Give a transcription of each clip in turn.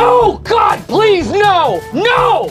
No! God, please, no! No!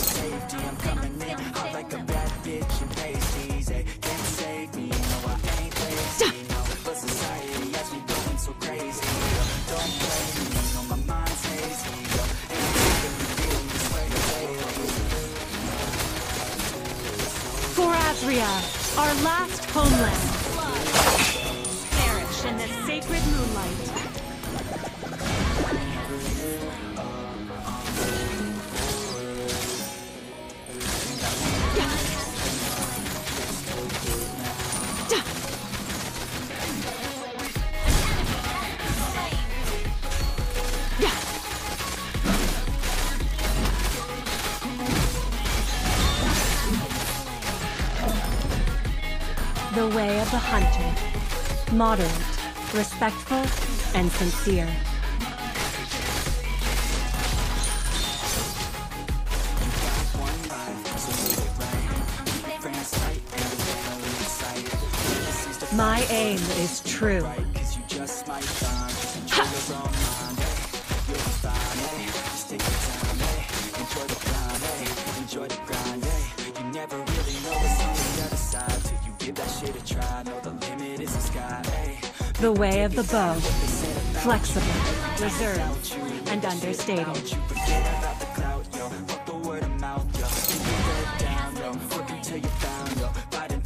Azrya, our last homeland. Perish in the sacred moonlight. The way of the hunter. Moderate, respectful, and sincere. My aim is true. The way of the bow. Flexible, reserved, and understated.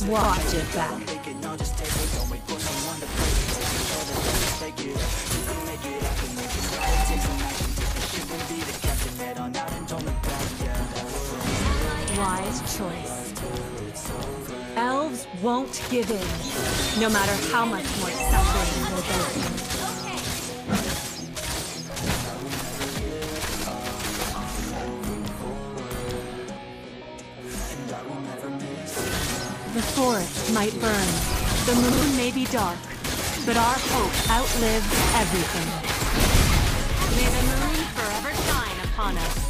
Watch it back. Wise choice. Won't give in, no matter how much more suffering will go through. The forest might burn, the moon may be dark, but our hope outlives everything. May the moon forever shine upon us.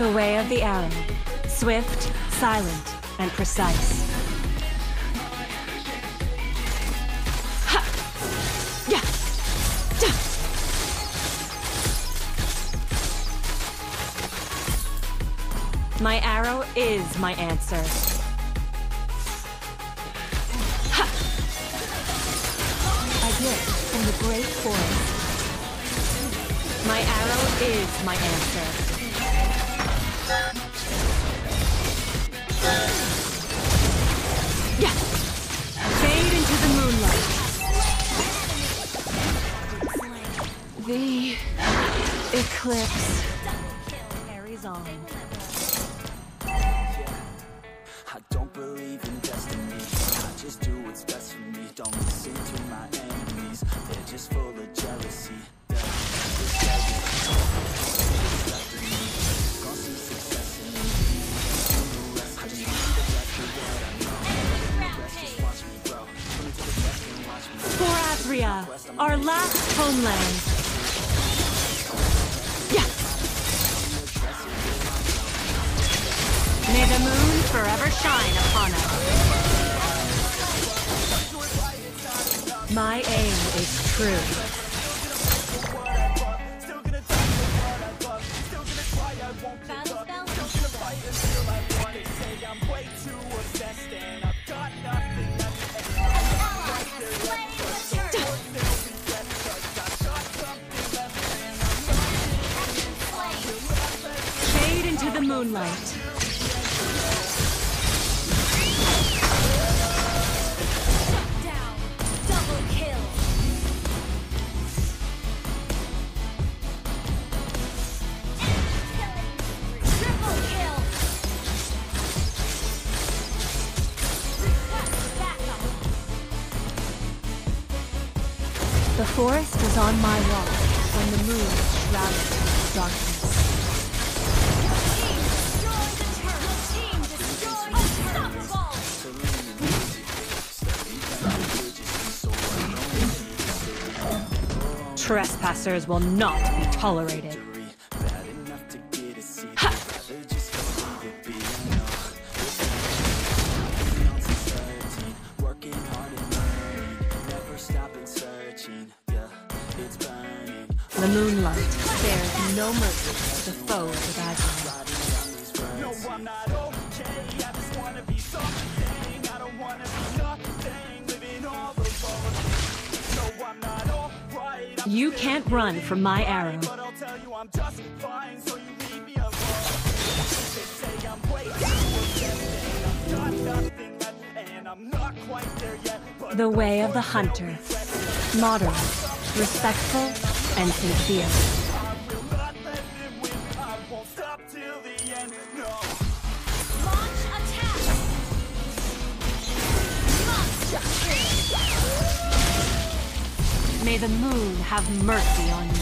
The way of the arrow. Swift, silent, and precise. My arrow is my answer. Ha! A gift from the great forest. My arrow is my answer. Fade into the moonlight. The eclipse carries on. For our last homeland. Yeah. May the moon forever shine upon us. My aim is true. Moonlight. The forest is on my wall when the moon shrouded darkness. Stopping will not be tolerated. The moonlight spares no mercy to the foes of Aslan. No, I'm not quite there yet But The way of the hunter. Modern, respectful, and sincere. May the moon have mercy on you.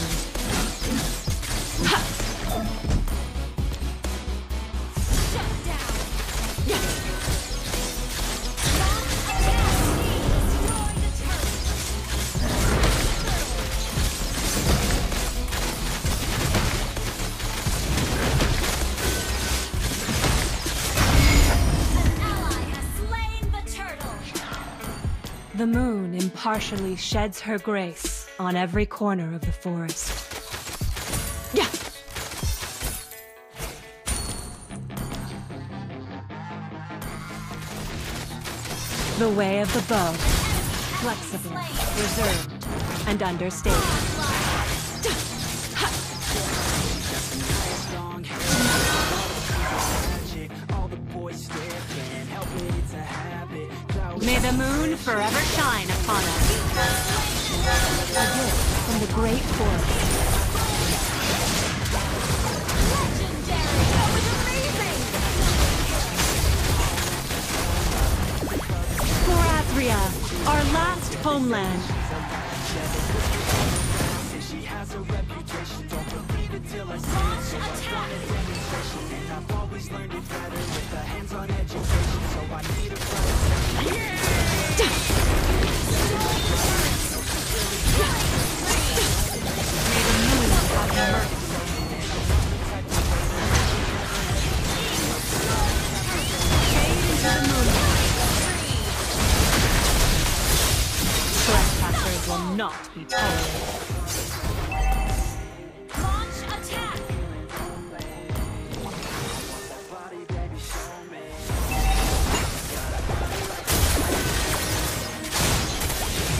The moon impartially sheds her grace on every corner of the forest. Yeah. The way of the bow. Flexible, reserved, and understated. May the moon forever shine upon us. A gift from the great forest. Legendary. That was amazing. Gorathria, our last homeland. She has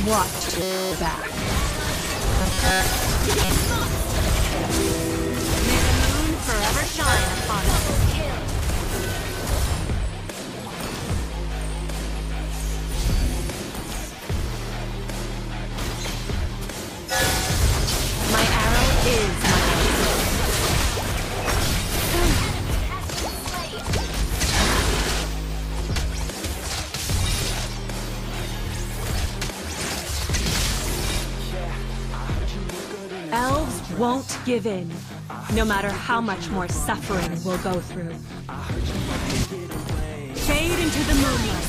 Watch back. Give in, no matter how much more suffering we'll go through. Fade into the moonlight.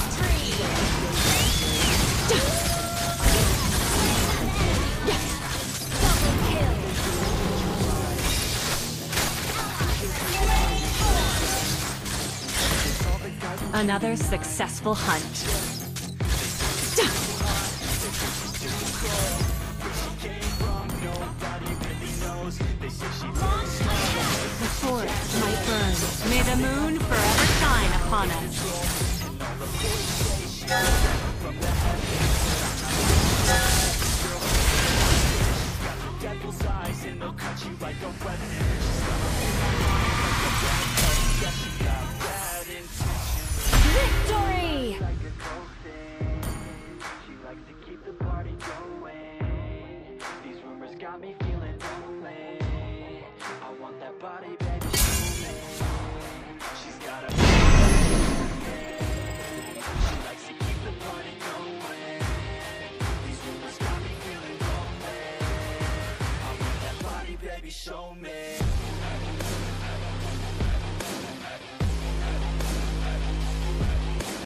Another successful hunt. May the moon forever shine upon us.